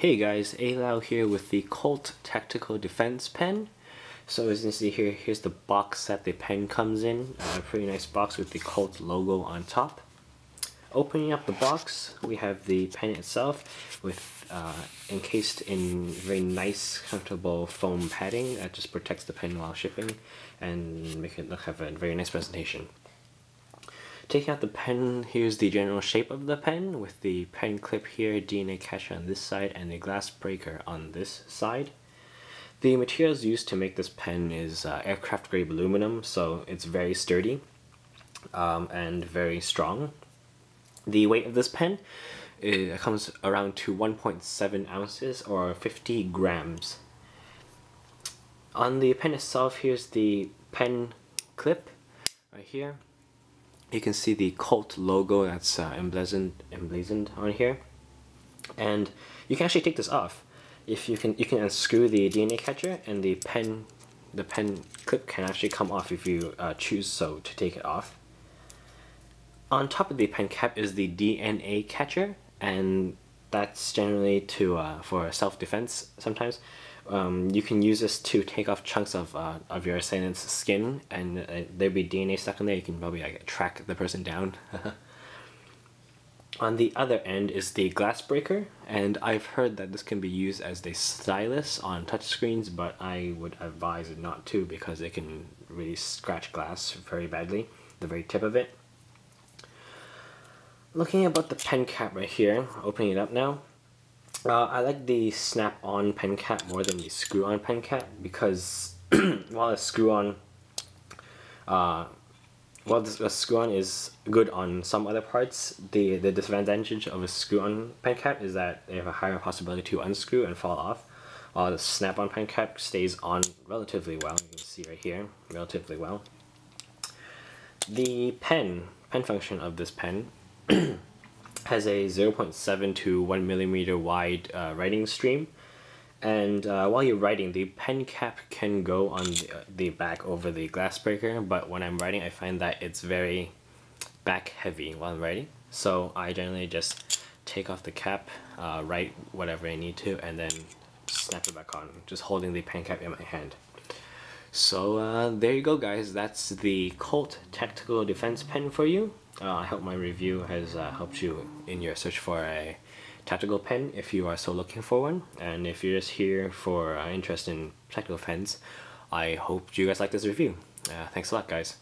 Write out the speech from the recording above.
Hey guys, Alau here with the Colt Tactical Defense Pen. So as you can see here, here's the box that the pen comes in. A pretty nice box with the Colt logo on top. Opening up the box, we have the pen itself with uh, encased in very nice, comfortable foam padding that just protects the pen while shipping and make it look have a very nice presentation. Taking out the pen, here's the general shape of the pen with the pen clip here, DNA catcher on this side, and a glass breaker on this side. The materials used to make this pen is uh, aircraft grade aluminum, so it's very sturdy um, and very strong. The weight of this pen it comes around to 1.7 ounces or 50 grams. On the pen itself, here's the pen clip right here you can see the Colt logo that's uh, emblazoned, emblazoned on here. And you can actually take this off. If you can, you can unscrew the DNA catcher and the pen, the pen clip can actually come off if you uh, choose so to take it off. On top of the pen cap is the DNA catcher, and that's generally to uh, for self-defense sometimes. Um, you can use this to take off chunks of, uh, of your assailant's skin and uh, there'd be DNA stuck in there. You can probably like, track the person down. On the other end is the glass breaker, and I've heard that this can be used as a stylus on touchscreens, but I would advise not to because it can really scratch glass very badly, the very tip of it. Looking about the pen cap right here, opening it up now, uh, I like the snap-on pen cap more than the screw-on pen cap because while a screw-on uh, while the screw-on is good on some other parts, the, the disadvantage of a screw-on pen cap is that they have a higher possibility to unscrew and fall off. While the snap-on pen cap stays on relatively well, you can see right here, relatively well. The pen, pen function of this pen has a 0.7 to 1 millimeter wide uh, writing stream. And uh, while you're writing, the pen cap can go on the, uh, the back over the glass breaker, but when I'm writing, I find that it's very back heavy while I'm writing. So I generally just take off the cap, uh, write whatever I need to, and then snap it back on, just holding the pen cap in my hand. So uh, there you go guys, that's the Colt Tactical Defense Pen for you. Uh, I hope my review has uh, helped you in your search for a tactical pen if you are so looking for one. And if you're just here for uh, interest in tactical pens, I hope you guys like this review. Uh, thanks a lot guys.